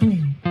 Mm.